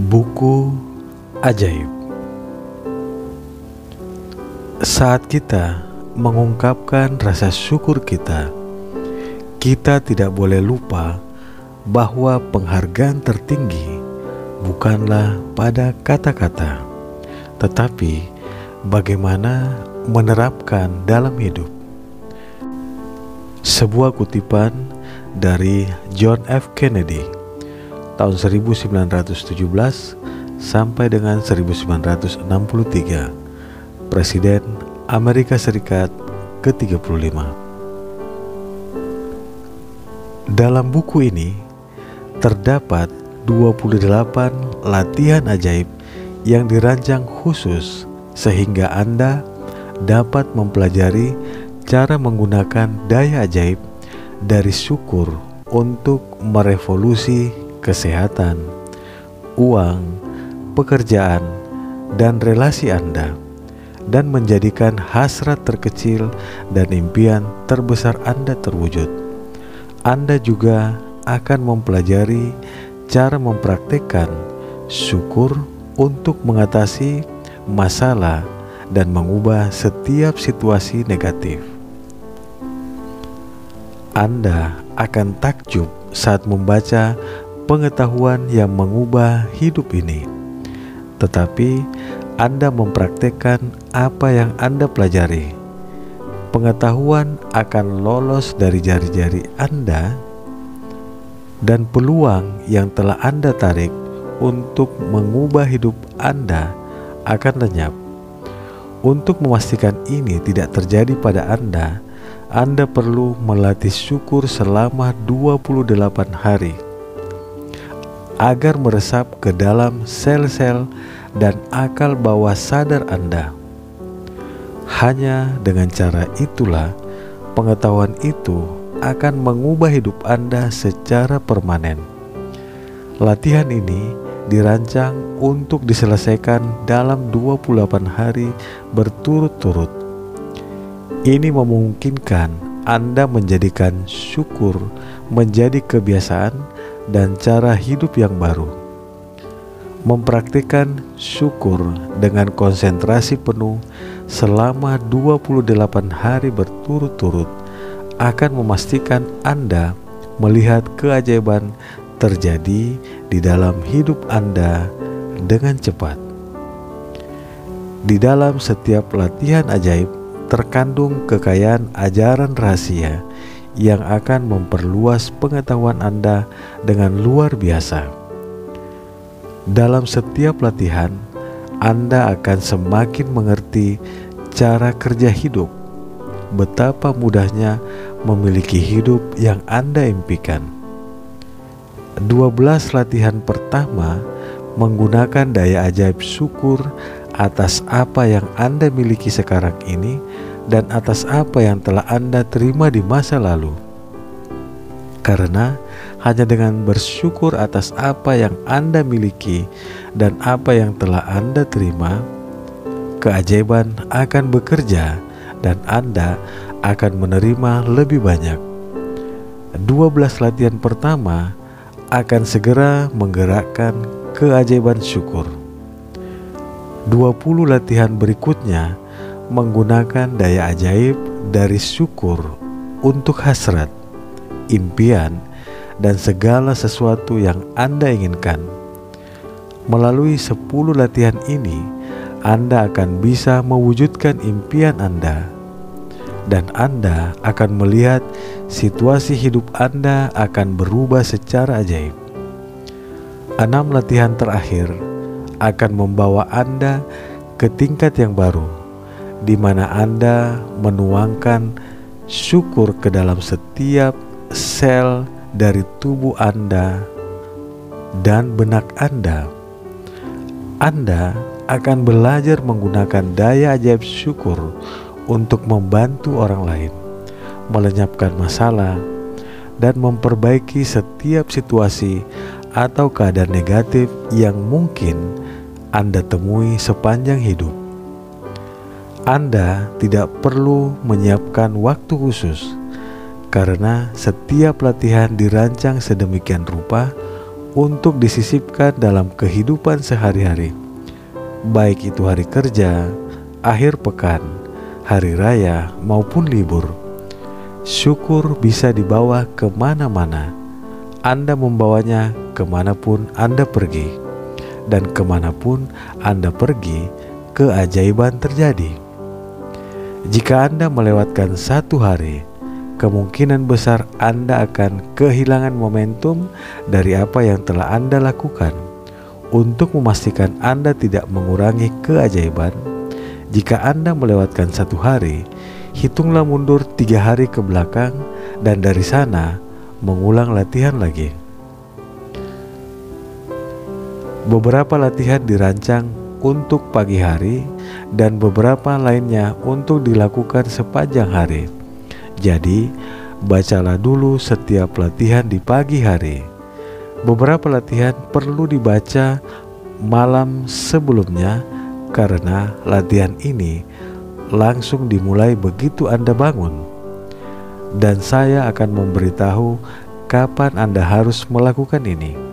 Buku ajaib saat kita mengungkapkan rasa syukur kita, kita tidak boleh lupa bahwa penghargaan tertinggi bukanlah pada kata-kata, tetapi bagaimana menerapkan dalam hidup. Sebuah kutipan dari John F. Kennedy tahun 1917 sampai dengan 1963 Presiden Amerika Serikat ke-35 Dalam buku ini terdapat 28 latihan ajaib yang dirancang khusus sehingga Anda dapat mempelajari cara menggunakan daya ajaib dari syukur untuk merevolusi kesehatan, uang, pekerjaan, dan relasi Anda, dan menjadikan hasrat terkecil dan impian terbesar Anda terwujud. Anda juga akan mempelajari cara mempraktekkan syukur untuk mengatasi masalah dan mengubah setiap situasi negatif. Anda akan takjub saat membaca pengetahuan yang mengubah hidup ini, tetapi Anda mempraktekkan apa yang Anda pelajari. Pengetahuan akan lolos dari jari-jari Anda, dan peluang yang telah Anda tarik untuk mengubah hidup Anda akan lenyap. Untuk memastikan ini tidak terjadi pada Anda, Anda perlu melatih syukur selama 28 hari agar meresap ke dalam sel-sel dan akal bawah sadar Anda. Hanya dengan cara itulah pengetahuan itu akan mengubah hidup Anda secara permanen. Latihan ini dirancang untuk diselesaikan dalam 28 hari berturut-turut. Ini memungkinkan Anda menjadikan syukur menjadi kebiasaan dan cara hidup yang baru. Mempraktikkan syukur dengan konsentrasi penuh selama 28 hari berturut-turut akan memastikan Anda melihat keajaiban terjadi di dalam hidup Anda dengan cepat. Di dalam setiap latihan ajaib terkandung kekayaan ajaran rahasia yang akan memperluas pengetahuan Anda dengan luar biasa. Dalam setiap latihan, Anda akan semakin mengerti cara kerja hidup, betapa mudahnya memiliki hidup yang Anda impikan. 12 latihan pertama menggunakan daya ajaib syukur atas apa yang Anda miliki sekarang ini dan atas apa yang telah Anda terima di masa lalu. Karena hanya dengan bersyukur atas apa yang Anda miliki dan apa yang telah Anda terima, keajaiban akan bekerja dan Anda akan menerima lebih banyak. 12 latihan pertama akan segera menggerakkan keajaiban syukur. 20 latihan berikutnya menggunakan daya ajaib dari syukur untuk hasrat, impian, dan segala sesuatu yang Anda inginkan. Melalui 10 latihan ini, Anda akan bisa mewujudkan impian Anda dan Anda akan melihat situasi hidup Anda akan berubah secara ajaib. Enam latihan terakhir akan membawa Anda ke tingkat yang baru di mana Anda menuangkan syukur ke dalam setiap sel dari tubuh Anda dan benak Anda. Anda akan belajar menggunakan daya ajaib syukur untuk membantu orang lain, melenyapkan masalah, dan memperbaiki setiap situasi atau keadaan negatif yang mungkin Anda temui sepanjang hidup. Anda tidak perlu menyiapkan waktu khusus karena setiap latihan dirancang sedemikian rupa untuk disisipkan dalam kehidupan sehari-hari, baik itu hari kerja, akhir pekan, hari raya, maupun libur. Syukur bisa dibawa ke mana-mana. Anda membawanya ke mana pun Anda pergi, dan ke mana pun Anda pergi, keajaiban terjadi. Jika Anda melewatkan satu hari, kemungkinan besar Anda akan kehilangan momentum dari apa yang telah Anda lakukan. Untuk memastikan Anda tidak mengurangi keajaiban, jika Anda melewatkan satu hari, hitunglah mundur tiga hari ke belakang dan dari sana mengulang latihan lagi. Beberapa latihan dirancang untuk pagi hari dan beberapa lainnya untuk dilakukan sepanjang hari. Jadi, bacalah dulu setiap latihan di pagi hari. Beberapa latihan perlu dibaca malam sebelumnya karena latihan ini langsung dimulai begitu Anda bangun. Dan saya akan memberitahu kapan Anda harus melakukan ini.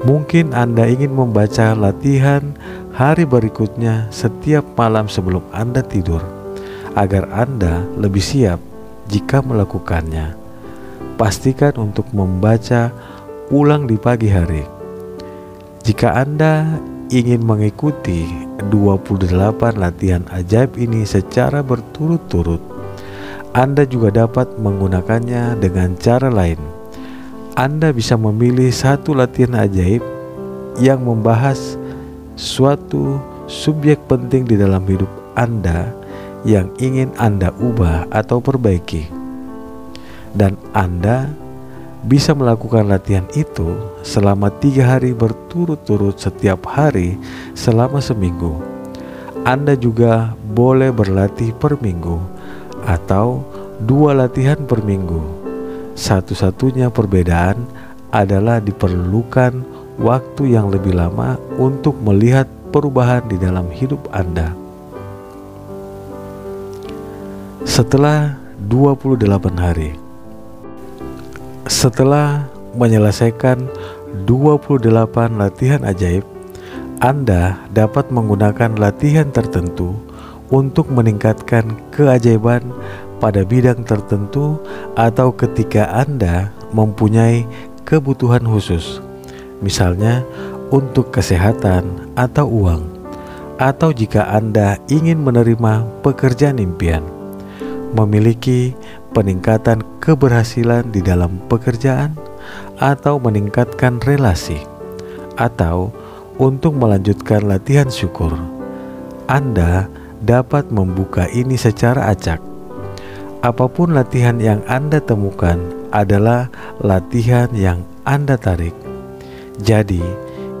Mungkin Anda ingin membaca latihan hari berikutnya setiap malam sebelum Anda tidur, agar Anda lebih siap jika melakukannya. Pastikan untuk membaca ulang di pagi hari. Jika Anda ingin mengikuti 28 latihan ajaib ini secara berturut-turut, Anda juga dapat menggunakannya dengan cara lain. Anda bisa memilih satu latihan ajaib yang membahas suatu subjek penting di dalam hidup Anda yang ingin Anda ubah atau perbaiki, dan Anda bisa melakukan latihan itu selama tiga hari berturut-turut setiap hari selama seminggu. Anda juga boleh berlatih per minggu atau dua latihan per minggu. Satu-satunya perbedaan adalah diperlukan waktu yang lebih lama untuk melihat perubahan di dalam hidup Anda. Setelah 28 hari Setelah menyelesaikan 28 latihan ajaib Anda dapat menggunakan latihan tertentu untuk meningkatkan keajaiban pada bidang tertentu atau ketika Anda mempunyai kebutuhan khusus Misalnya untuk kesehatan atau uang Atau jika Anda ingin menerima pekerjaan impian memiliki peningkatan keberhasilan di dalam pekerjaan atau meningkatkan relasi atau untuk melanjutkan latihan syukur. Anda dapat membuka ini secara acak. Apa pun latihan yang Anda temukan adalah latihan yang Anda tarik. Jadi,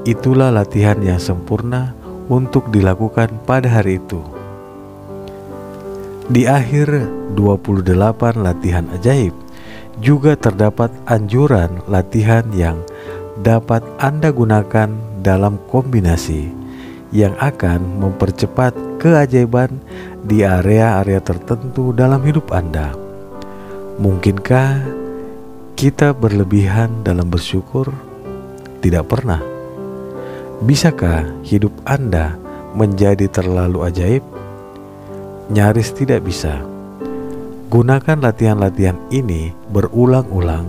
itulah latihan yang sempurna untuk dilakukan pada hari itu. Di akhir 28 latihan ajaib juga terdapat anjuran latihan yang dapat Anda gunakan dalam kombinasi yang akan mempercepat keajaiban di area-area tertentu dalam hidup Anda. Mungkinkah kita berlebihan dalam bersyukur? Tidak pernah. Bisakah hidup Anda menjadi terlalu ajaib? nyaris tidak bisa. Gunakan latihan-latihan ini berulang-ulang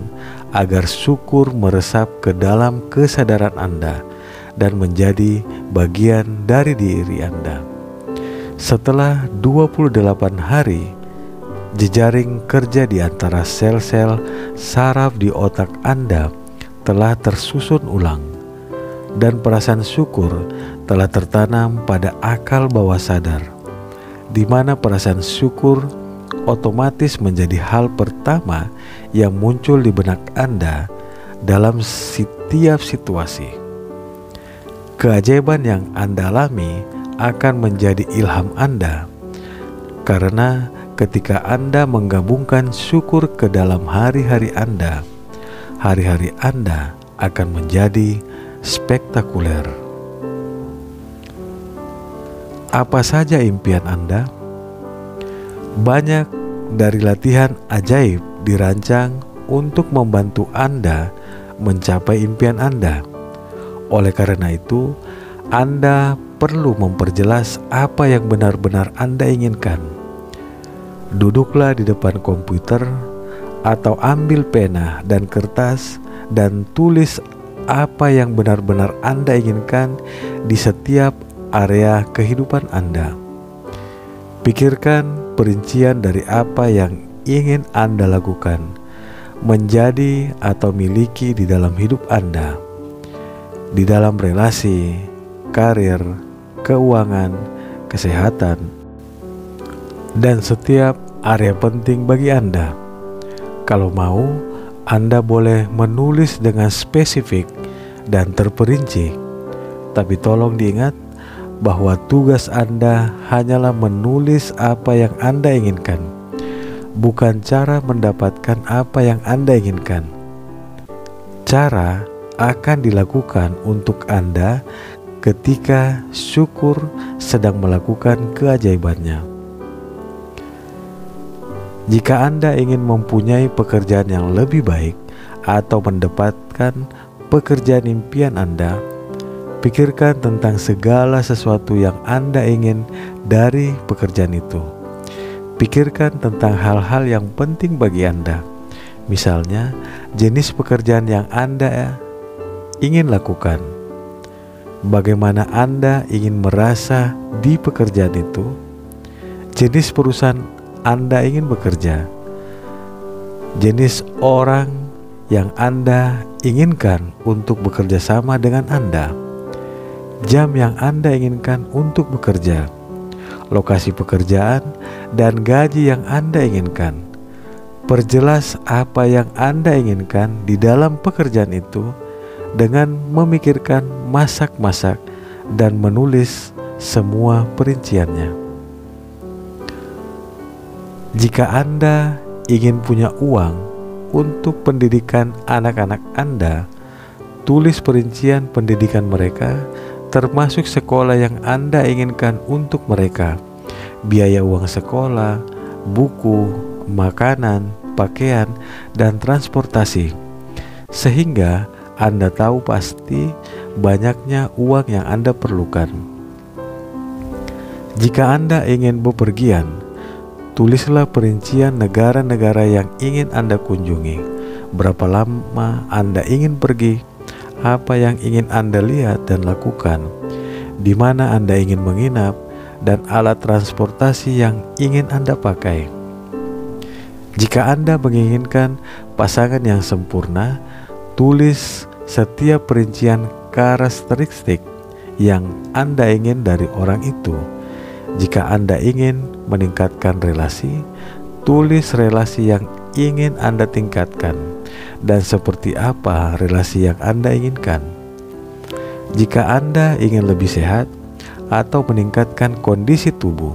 agar syukur meresap ke dalam kesadaran Anda dan menjadi bagian dari diri Anda. Setelah 28 hari, jejaring kerja di antara sel-sel saraf di otak Anda telah tersusun ulang dan perasaan syukur telah tertanam pada akal bawah sadar di mana perasaan syukur otomatis menjadi hal pertama yang muncul di benak Anda dalam setiap situasi. Keajaiban yang Anda alami akan menjadi ilham Anda, karena ketika Anda menggabungkan syukur ke dalam hari-hari Anda, hari-hari Anda akan menjadi spektakuler. Apa saja impian Anda? Banyak dari latihan ajaib dirancang untuk membantu Anda mencapai impian Anda. Oleh karena itu, Anda perlu memperjelas apa yang benar-benar Anda inginkan. Duduklah di depan komputer atau ambil pena dan kertas dan tulis apa yang benar-benar Anda inginkan di setiap area kehidupan Anda. Pikirkan perincian dari apa yang ingin Anda lakukan, menjadi atau miliki di dalam hidup Anda, di dalam relasi, karir, keuangan, kesehatan, dan setiap area penting bagi Anda. Kalau mau, Anda boleh menulis dengan spesifik dan terperinci, tapi tolong diingat bahwa tugas Anda hanyalah menulis apa yang Anda inginkan, bukan cara mendapatkan apa yang Anda inginkan. Cara akan dilakukan untuk Anda ketika syukur sedang melakukan keajaibannya. Jika Anda ingin mempunyai pekerjaan yang lebih baik atau mendapatkan pekerjaan impian Anda, Pikirkan tentang segala sesuatu yang Anda ingin dari pekerjaan itu. Pikirkan tentang hal-hal yang penting bagi Anda. Misalnya, jenis pekerjaan yang Anda ingin lakukan. Bagaimana Anda ingin merasa di pekerjaan itu? Jenis perusahaan Anda ingin bekerja. Jenis orang yang Anda inginkan untuk bekerja sama dengan Anda jam yang Anda inginkan untuk bekerja, lokasi pekerjaan, dan gaji yang Anda inginkan. Perjelas apa yang Anda inginkan di dalam pekerjaan itu dengan memikirkan masak-masak dan menulis semua perinciannya. Jika Anda ingin punya uang untuk pendidikan anak-anak Anda, tulis perincian pendidikan mereka termasuk sekolah yang Anda inginkan untuk mereka, biaya uang sekolah, buku, makanan, pakaian, dan transportasi, sehingga Anda tahu pasti banyaknya uang yang Anda perlukan. Jika Anda ingin bepergian, tulislah perincian negara-negara yang ingin Anda kunjungi, berapa lama Anda ingin pergi, apa yang ingin Anda lihat dan lakukan, di mana Anda ingin menginap, dan alat transportasi yang ingin Anda pakai. Jika Anda menginginkan pasangan yang sempurna, tulis setiap perincian karakteristik yang Anda ingin dari orang itu. Jika Anda ingin meningkatkan relasi, tulis relasi yang ingin Anda tingkatkan dan seperti apa relasi yang Anda inginkan. Jika Anda ingin lebih sehat atau meningkatkan kondisi tubuh,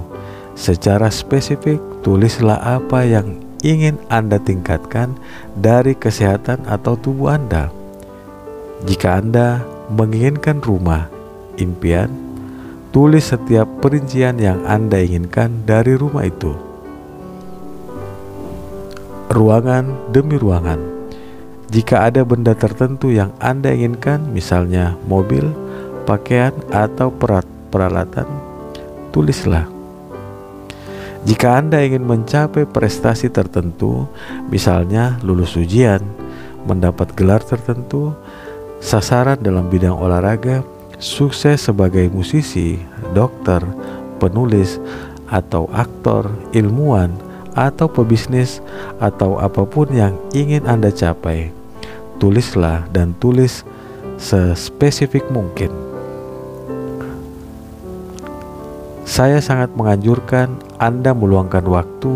secara spesifik tulislah apa yang ingin Anda tingkatkan dari kesehatan atau tubuh Anda. Jika Anda menginginkan rumah impian, tulis setiap perincian yang Anda inginkan dari rumah itu. Ruangan demi ruangan jika ada benda tertentu yang Anda inginkan, misalnya mobil, pakaian, atau peralatan, tulislah. Jika Anda ingin mencapai prestasi tertentu, misalnya lulus ujian, mendapat gelar tertentu, sasaran dalam bidang olahraga, sukses sebagai musisi, dokter, penulis, atau aktor, ilmuwan, atau pebisnis, atau apa pun yang ingin Anda capai tulislah dan tulis sespesifik mungkin. Saya sangat menganjurkan Anda meluangkan waktu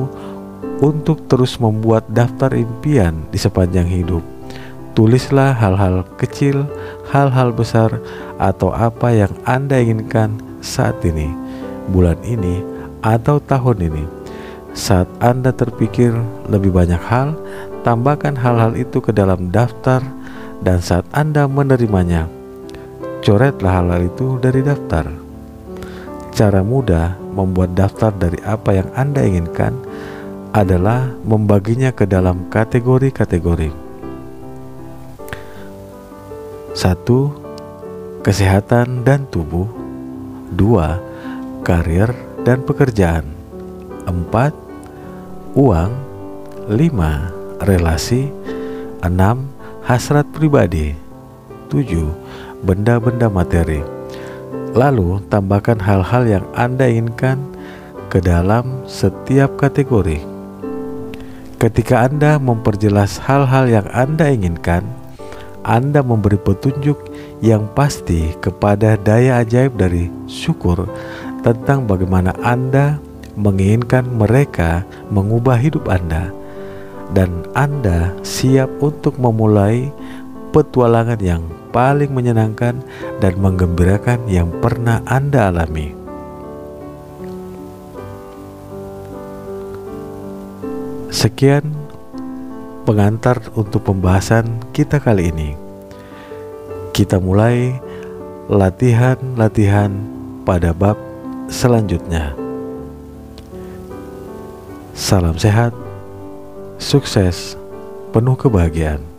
untuk terus membuat daftar impian di sepanjang hidup. Tulislah hal-hal kecil, hal-hal besar, atau apa yang Anda inginkan saat ini, bulan ini, atau tahun ini. Saat Anda terpikir lebih banyak hal, Tambahkan hal-hal itu ke dalam daftar dan saat Anda menerimanya, coretlah hal-hal itu dari daftar. Cara mudah membuat daftar dari apa yang Anda inginkan adalah membaginya ke dalam kategori-kategori. Satu, kesehatan dan tubuh. Dua, karir dan pekerjaan. Empat, uang. Lima, relasi. Enam, hasrat pribadi. Tujuh, benda-benda materi. Lalu tambahkan hal-hal yang Anda inginkan ke dalam setiap kategori. Ketika Anda memperjelas hal-hal yang Anda inginkan, anda memberi petunjuk yang pasti kepada daya ajaib dari syukur tentang bagaimana Anda menginginkan mereka mengubah hidup Anda, dan Anda siap untuk memulai petualangan yang paling menyenangkan dan menggembirakan yang pernah Anda alami. Sekian pengantar untuk pembahasan kita kali ini. Kita mulai latihan-latihan pada bab selanjutnya. Salam sehat, sukses, penuh kebahagiaan.